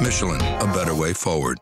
Michelin, a better way forward.